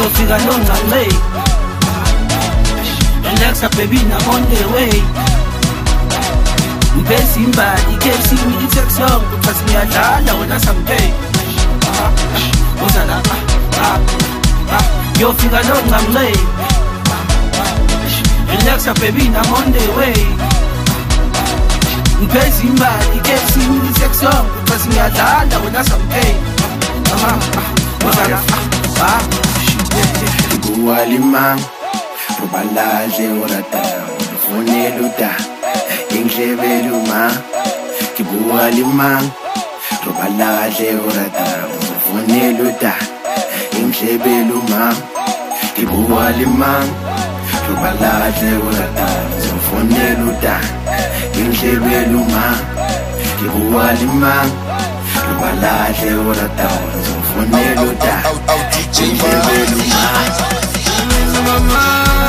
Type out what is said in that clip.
yofika longa lay relaxa bebina on the way mpenzi imbali kesi i-tax yonke cause ngiyadlala wena samday uzala yofika longa lay relaxa bebina on the way mpenzi imbali kesi i-tax yonke cause ngiyadlala wena samday uzala Ah, ah. bua le mang robalaje o rata foneluta englebeluma ke bua le mang robalaje o rata foneluta englebeluma ke bua le mang robalaje o rata foneluta Timber. Mama.